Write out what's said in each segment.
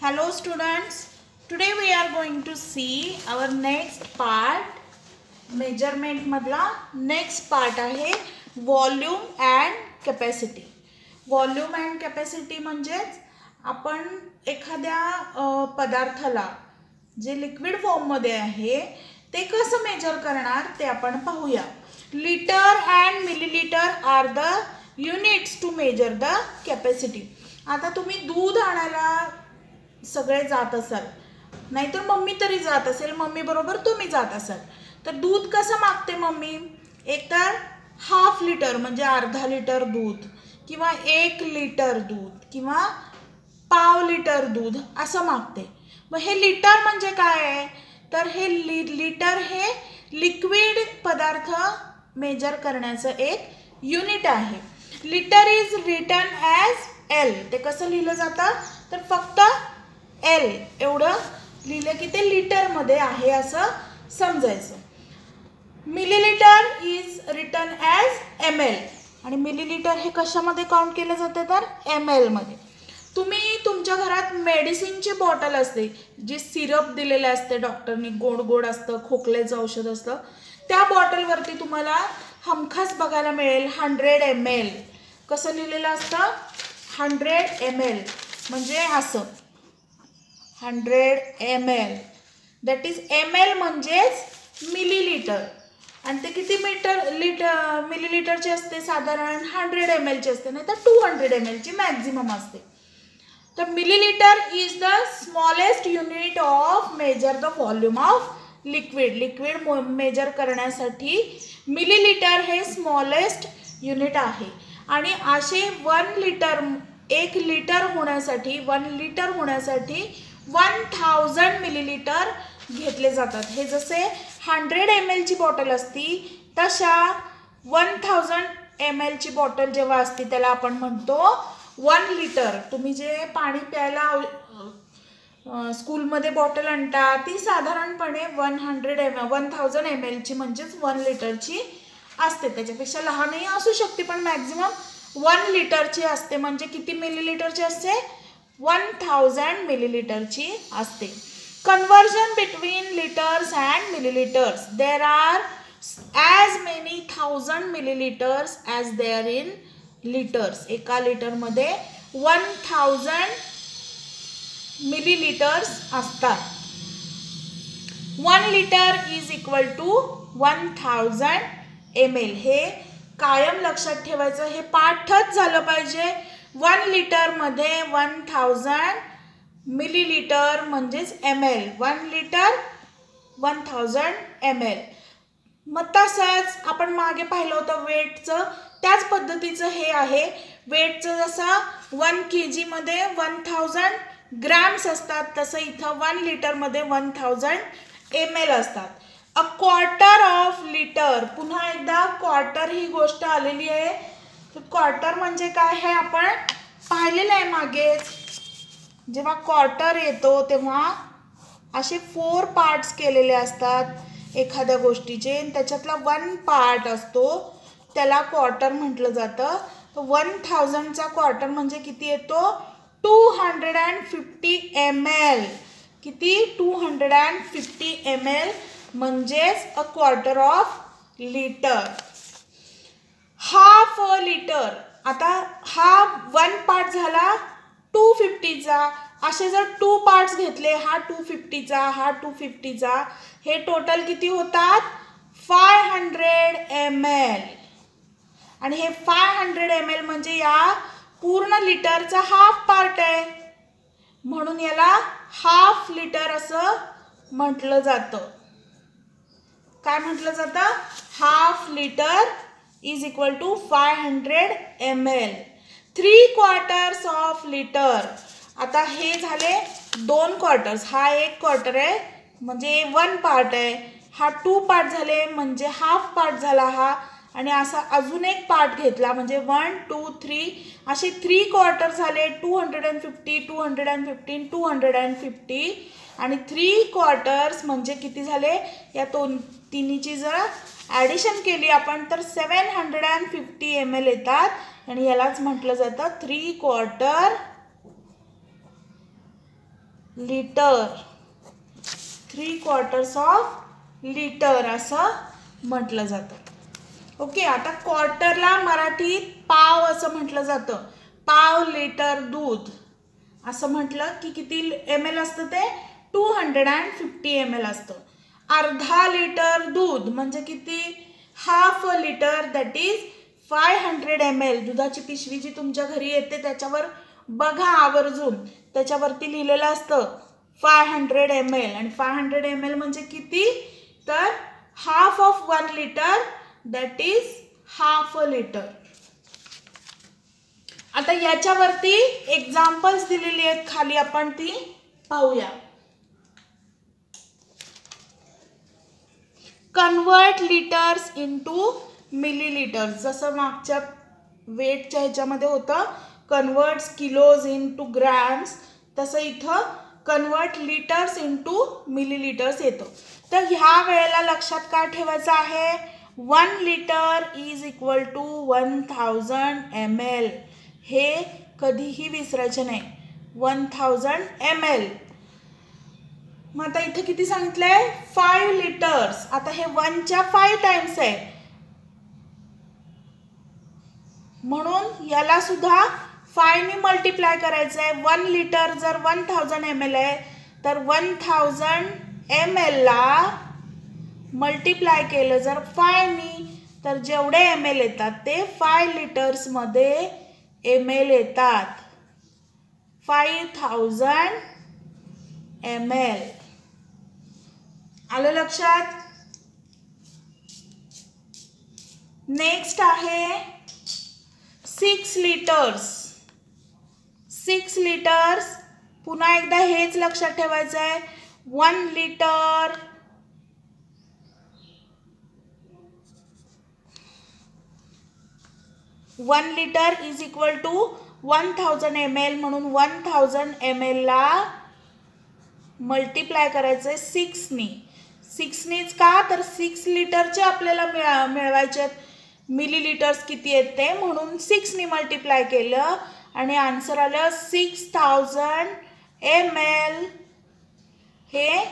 Hello students, today we are going to see our next part measurement मधला next part आहे volume and capacity. Volume and capacity म्हणजेच आपण एखाद्या पदार्थाला जे लिक्विड फॉर्ममध्ये आहे ते कसं मेजर करणार ते आपण पाहूया litre and millilitre are the units to measure the capacity आता तुम्ही दूध आणायला सगळे जात असाल. नाहीतर मम्मी तरी जात असेल. मम्मी बरोबर तुम्ही जात असाल. तर दूध कसं मागते मम्मी? एकतर हाफ लिटर म्हणजे अर्धा लिटर दूध किंवा एक लिटर दूध किंवा पाव लिटर दूध असं मागते. मग हे लिटर म्हणजे काय आहे? तर हे लि लिटर हे लिक्विड पदार्थ मेजर करण्याचं एक युनिट आहे. Litre is written as L ते कसं लिहिलं जातं? तर फक्त एल एवढं लिहिलं की ते लिटरमध्ये आहे असं समजायचं. Millilitre is written as M L आणि मिलीलिटर हे कशामध्ये काउंट केलं जाते तर? एम एलमध्ये तुम्ही तुमच्या घरात मेडिसिनची बॉटल असते जी सिरप दिलेले असते डॉक्टरनी गोड गोड असतं खोकल्याचं औषध असतं. त्या बॉटलवरती तुम्हाला हमखास बघायला मिळेल हंड्रेड एम एल कसं लिहिलेलं असतं? हंड्रेड एम एल म्हणजे असं. Hundred M L that is M L म्हणजेच मिलीलिटर आणि ते किती मीटर लिटर मिलीलिटरची असते? साधारण हंड्रेड एम एलची असते. नाही तर टू हंड्रेड एम एलची मॅक्झिमम असते. तर millilitre is the smallest unit of measure the volume of liquid liquid measure करण्यासाठी मिलीलिटर हे स्मॉलेस्ट युनिट आहे. आणि असे वन लिटर एक लिटर होण्यासाठी वन लिटर होण्यासाठी वन थाउजंड मिलीलिटर घेतले जातात. हे जसे हंड्रेड एम एलची बॉटल असती तशा वन थाउजंड एम एलची बॉटल जेव्हा असते त्याला आपण म्हणतो वन लिटर तुम्ही जे पाणी प्यायला स्कूलमध्ये बॉटल आणता ती साधारणपणे one hundred M one thousand M एलची म्हणजेच वन लिटरची असते. त्याच्यापेक्षा लहानही असू शकते पण मॅक्झिमम वन लिटरची असते. म्हणजे किती मिलीलिटरची असते? वन थाउजंड मिलीलिटरची असते. Conversion between litres and millilitres there are as many thousand millilitres as there in litres एका लिटरमध्ये वन थाउजंड मिलीलिटर्स असतात. One litre is equal to one thousand M L हे कायम लक्षात ठेवायचं. हे पाठच झालं पाहिजे. वन लिटरमध्ये वन थाउजंड मिलीलिटर म्हणजेच M L one litre one thousand M L मग तसंच आपण मागे पाहिलं होतं वेटचं. त्याच पद्धतीचं हे आहे. वेटचं जसं वन के जीमध्ये वन थाउजंड ग्रॅम्स असतात तसं इथं वन लिटरमध्ये वन थाउजंड एम एल असतात. अ क्वार्टर ऑफ लिटर पुन्हा एकदा क्वार्टर ही गोष्ट आलेली आहे. क्वार्टर म्हणजे काय हे आपण पाहिलेलं आहे मागेच. जेव्हा क्वार्टर येतो तेव्हा असे फोर पार्ट्स केलेले असतात एखाद्या गोष्टीचे. आणि त्याच्यातला वन पार्ट असतो त्याला क्वार्टर म्हटलं जातं. तर वन थाउजंडचा क्वार्टर म्हणजे किती येतो? Two hundred and fifty M L किती? Two hundred and fifty M L म्हणजेच a quarter of litre half a litre आता हा वन पार्ट झाला टू फिफ्टीचा असे जर टू पार्ट्स घेतले हा टू फिफ्टीचा हा टू फिफ्टीचा हे टोटल किती होतात? फाय हंड्रेड एम एल आणि हे फाय हंड्रेड एम एल म्हणजे या पूर्ण लिटरचा हाफ पार्ट आहे. म्हणून याला हाफ लिटर असं म्हटलं जातं. काय म्हटलं जातं? Half litre is equal to five hundred M L three quarters of litre आता हे झाले दोन क्वार्टर्स हा एक क्वार्टर आहे म्हणजे वन पार्ट आहे. हा टू पार्ट झाले म्हणजे हाफ पार्ट झाला हा. आणि असा अजून एक पार्ट घेतला म्हणजे वन टू थ्री असे थ्री क्वार्टर झाले two hundred and fifty two hundred and fifteen two hundred and fifty आणि थ्री क्वार्टर्स म्हणजे किती झाले? या दोन तिन्हीची जर ॲडिशन केली आपण तर seven hundred and fifty M L येतात. आणि यालाच म्हटलं जातं three quarter litre three quarters of litre असं म्हटलं जातं. ओके आता क्वार्टरला मराठीत पाव असं म्हटलं जातं. पाव लिटर दूध. असं म्हटलं की किती एम एल असतं ते? Two hundred and fifty M L असतं. अर्धा लिटर दूध म्हणजे किती? Half a litre that is five hundred M L दुधाची पिशवी जी तुमच्या घरी येते त्याच्यावर बघा आवर्जून. त्याच्यावरती लिहिलेलं असतं फाय हंड्रेड एम एल आणि फाय हंड्रेड एम एल म्हणजे किती? तर half of one litre that is half a litre आता याच्यावरती एक्झाम्पल्स दिलेली आहेत खाली आपण ती पाहूया. कन्वर्ट लिटर्स इंटू मिलीलिटर्स जसं मागच्या वेटच्या ह्याच्यामध्ये होतं converts kilos into grams तसं इथं कन्वर्ट लिटर्स इंटू मिलीलिटर्स येतं. तर ह्या वेळेला लक्षात काय ठेवायचं आहे? One litre is equal to one thousand M L हे कधीही विसरायचे नाही. वन थाउजंड एम एल मग आता इथे किती सांगितलंय? फाईव्ह लिटर्स आता हे वनच्या फाईव्ह टाइम्स आहे. म्हणून याला सुद्धा फायने मल्टिप्लाय करायचं आहे वन लिटर जर वन थाउजंड एम एल आहे तर वन थाउजंड एम एलला मल्टिप्लाय केलं जर फायनी तर जेवढे एम एल येतात ते फाय लिटर्समध्ये एम एल येतात. फाईव्ह थाउजंड एम एल आलं लक्षात? नेक्स्ट आहे सिक्स लिटर्स सिक्स लिटर्स पुन्हा एकदा हेच लक्षात ठेवायचं आहे one litre one litre is equal to one thousand M L म्हणून वन थाउजंड एम एलला मल्टिप्लाय करायचं आहे सिक्सनी सिक्सनीच का? तर सिक्स लिटरचे आपल्याला मिळा मिळवायचे आहेत. मिलीलिटर्स किती आहेत ते? म्हणून सिक्सनी मल्टिप्लाय केलं. आणि आन्सर आलं सिक्स थाउजंड एम एल हे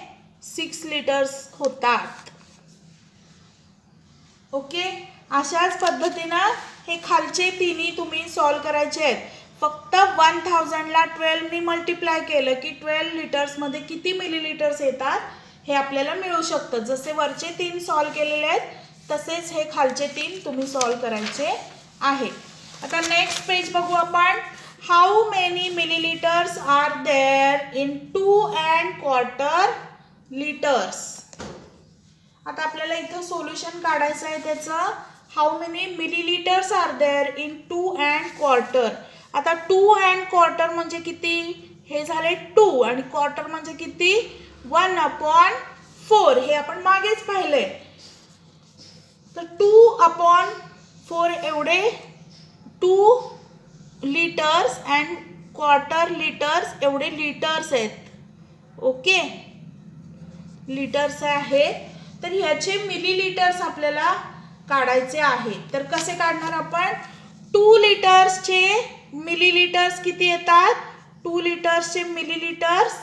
सिक्स लिटर्स होतात. ओके अशाच पद्धतीनं हे खालचे तिन्ही तुम्ही सॉल्व करायचे आहेत. फक्त वन थाउजंडला ट्वेल्वनी मल्टिप्लाय केलं की ट्वेल्व लिटर्समध्ये किती मिलीलिटर्स येतात? हे आपल्याला मिळू शकतं. जसे वरचे तीन सॉल्व केलेले आहेत तसेच हे खालचे तीन तुम्ही सॉल्व करायचे आहे. आता नेक्स्ट पेज बघू आपण. How many millilitres are there in two and quarter litres आता आपल्याला इथं सोल्युशन काढायचं आहे त्याचं. How many millilitres are there in two and quarter आता टू अँड क्वार्टर म्हणजे किती? हे झाले टू आणि क्वार्टर म्हणजे किती? वन अपॉन फोर हे आपण मागेच पाहिलंय. तर टू अपॉन फोर एवढे two litres and quarter litres एवढे लिटर्स आहेत. ओके लिटर्स आहे तर ह्याचे मिलीलिटर्स आपल्याला काढायचे आहे. तर कसे काढणार आपण? टू लिटर्सचे मिलीलिटर्स किती येतात? टू लिटर्सचे मिलीलिटर्स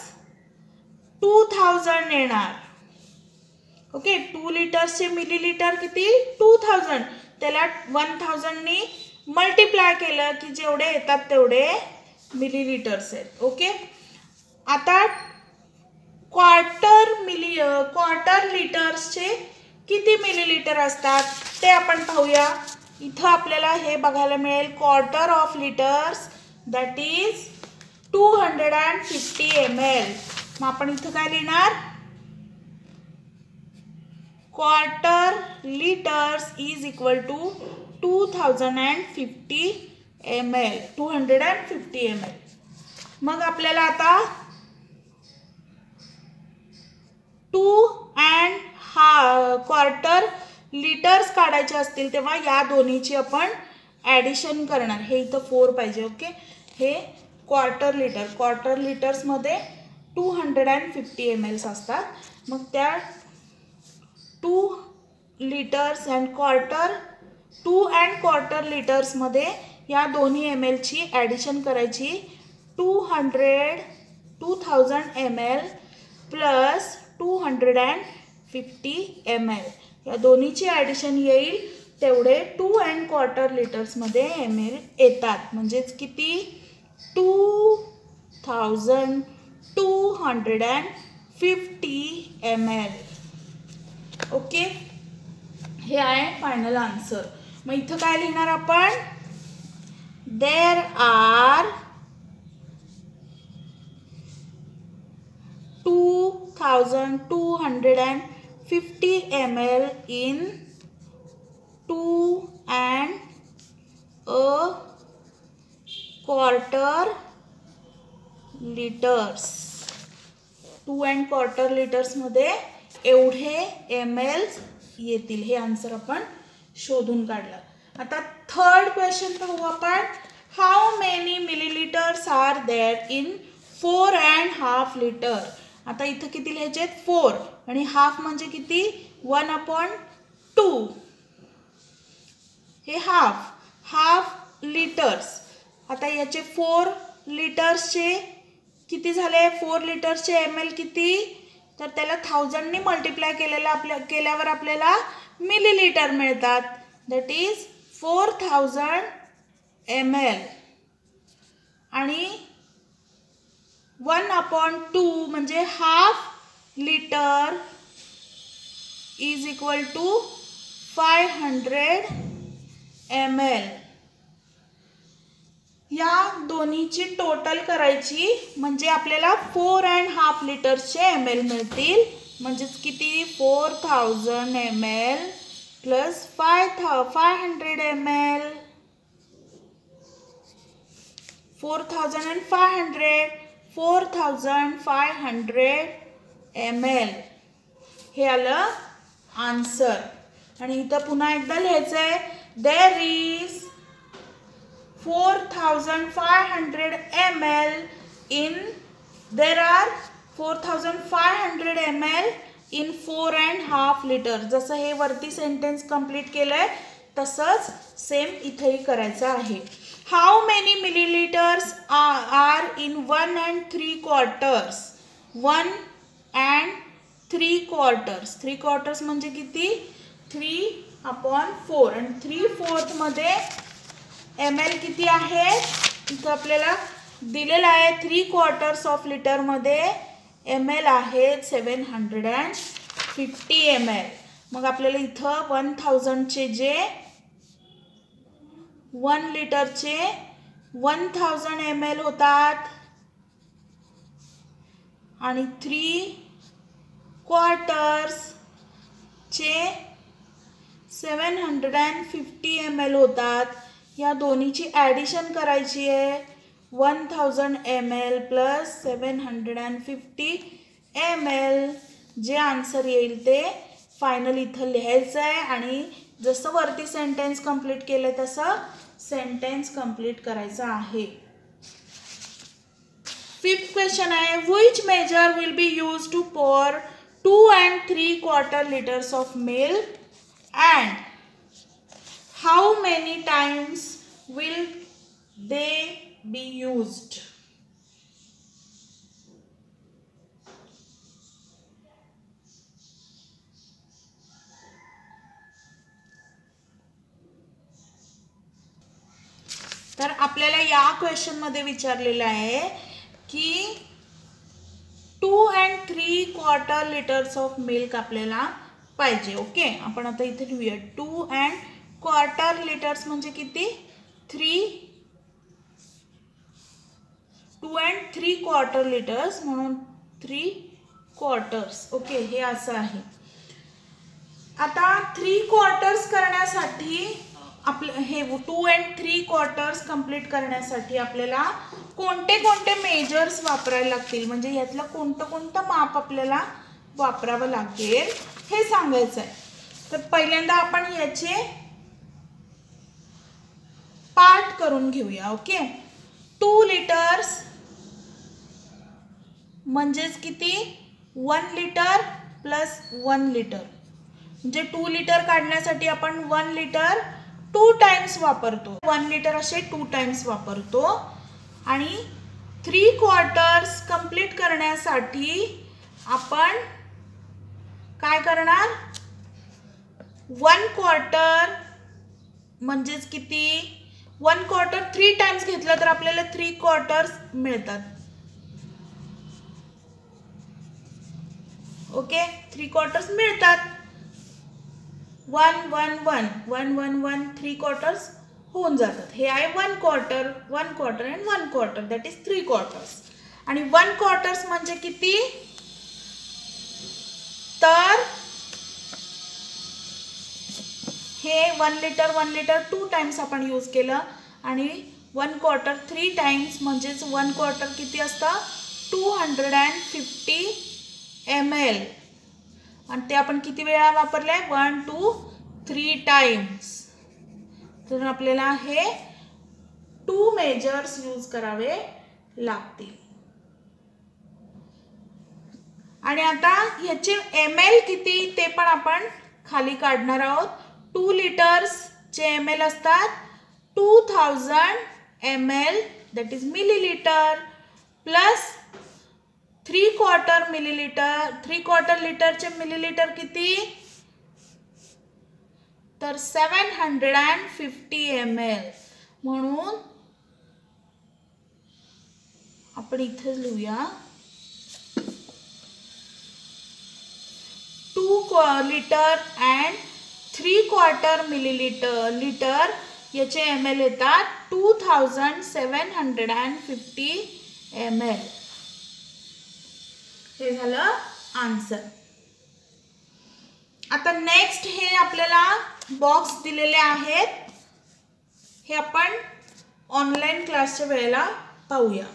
टू थाउजंड येणार. ओके टू लिटर्सचे मिलीलिटर किती? टू थाउजंड त्याला वन थाउजंडनी मल्टिप्लाय केलं की जेवढे येतात तेवढे मिलीलिटर्स आहेत. ओके आता क्वार्टर मिली क्वार्टर लिटर्सचे किती मिलीलिटर असतात? ते आपण पाहूया. इथं आपल्याला हे बघायला मिळेल. Quarter of litres that is two hundred and fifty M L मग आपण इथं काय लिहिणार? Quarter litres is equal to two thousand and fifty M L two hundred and fifty M L मग आपल्याला आता टू अँड हा क्वार्टर लिटर्स काढायचे असतील तेव्हा या दोन्हीची आपण ॲडिशन करणार. हे इथं फोर पाहिजे ओके हे quarter litre quarter लिटर्समध्ये two hundred and fifty M Ls असतात. मग त्या two litres and quarter two and quarter लिटर्समध्ये या दोन्ही एम एलची ॲडिशन करायची. Two hundred two thousand M L plus two hundred and fifty M L या दोन्हीची addition येईल. तेवढे टू अँड क्वार्टर लिटर्समध्ये एम एल येतात. म्हणजेच किती? Two thousand two hundred and fifty M L okay हे आहे फायनल आन्सर मग इथं काय लिहिणार आपण? There are two thousand two hundred and fifty M L in two and a quarter litres two and quarter लिटर्समध्ये एवढे एम एल्स येतील. हे आन्सर आपण शोधून काढलं. आता थर्ड क्वेश्चन पाहू आपण. How many millilitres are there in four and half litre आता इथं किती लिहायचे फोर आणि हाफ म्हणजे किती? वन अपॉन टू हे हाफ हाफ लिटर्स आता याचे फोर लिटर्सचे किती झाले? फोर लिटर्सचे एम एल किती? तर त्याला थाउजंडनी मल्टिप्लाय केलेलं आपल्या केल्यावर आपल्याला मिलीलिटर मिळतात. That is four thousand M L आणि वन अपॉन टू म्हणजे half litre is equal to five hundred M L या दोन्हीची टोटल करायची म्हणजे आपल्याला फोर अँड हाफ लिटर्सचे एम एल मिळतील. म्हणजेच किती? Four thousand M L plus five था five hundred M L four thousand and five hundred four thousand five hundred M L हे आलं आन्सर आणि इथं पुन्हा एकदा लिहायचं आहे there is 4500 ml in there are 4500 ml in 4 and half liter. जसं हे वरती सेंटेन्स कंप्लीट केलंय तसंच सेम इथेही करायचं आहे. How many millilitres are in one and three quarters one and three quarters three quarters म्हणजे किती? थ्री अपॉन फोर आणि थ्री फोर्थमध्ये एम एल किती आहे? इथं आपल्याला दिलेलं आहे थ्री क्वार्टर्स ऑफ लिटरमध्ये एम एल आहे seven hundred and fifty M L मग आपल्याला इथं वन थाउजंडचे जे वन लिटरचे वन थाउजंड एम एल होतात. आणि three क्वार्टर्सचे seven hundred and fifty M L होतात. या दोन्हीची ॲडिशन करायची आहे. One thousand M L plus seven hundred and fifty M L जे आन्सर येईल ते फायनल इथं लिहायचं आहे. आणि जसं वरती सेंटेन्स कंप्लीट केलं तसं सेंटेन्स कंप्लीट करायचं आहे. फिफ्थ क्वेश्चन आहे which measure will be use to pour two and three quarter litres of milk and how many times will they be used? तर आपल्याला या क्वेश्चनमध्ये विचारलेलं आहे की two and three quarter litres of milk आपल्याला पाहिजे. Okay आपण आता इथे लिहूया. टू अँड क्वार्टर लिटर्स म्हणजे किती? Three two and three quarter litres म्हणून थ्री क्वार्टर्स. ओके हे असं आहे. आता थ्री क्वार्टर्स करण्यासाठी आपलं हे two and three quarters complete करण्यासाठी आपल्याला कोणते कोणते मेजर्स वापरायला लागतील? म्हणजे यातलं कोणतं कोणतं माप आपल्याला वापरावं लागेल हे सांगायचं आहे तर पहिल्यांदा आपण याचे पार्ट करून घेऊया ओके? टू लिटर्स म्हणजेच किती? One litre plus one litre म्हणजे टू लिटर काढण्यासाठी आपण वन लिटर टू टाइम्स वापरतो. वन लिटर असे टू टाइम्स वापरतो. आणि थ्री क्वार्टर्स कंप्लीट करण्यासाठी आपण काय करणार? वन क्वार्टर म्हणजेच किती? वन क्वार्टर थ्री टाइम्स घेतलं तर आपल्याला थ्री क्वार्टर्स मिळतात. ओके थ्री क्वार्टर्स मिळतात. One one one one one one three quarters होऊन जातात. हे आहे one quarter one quarter and one quarter that is three quarters आणि वन क्वार्टर्स म्हणजे किती? तर हे one litre one litre two times आपण यूज केलं. आणि वन क्वार्टर थ्री टाईम्स म्हणजेच वन क्वार्टर किती असतं? Two hundred and fifty M L आणि ते आपण किती वेळा वापरले वन टू थ्री टाईम्स तर आपल्याला हे टू मेजर्स यूज करावे लागतील. आणि आता ह्याचे एम एल किती ते पण आपण खाली काढणार आहोत. टू लिटर्सचे एम एल असतात. Two thousand M L that is millilitre plus three quarter millilitre three quarter लिटरचे millilitre किती? तर seven hundred and fifty M L म्हणून आपण इथे लिहूया. Two litre and three quarter millilitre litre याचे एम एल येतात two thousand seven hundred and fifty M L हे झालं आन्सर आता नेक्स्ट हे आपल्याला बॉक्स दिलेले आहेत. हे आपण ऑनलाईन क्लासच्या वेळेला पाहूया.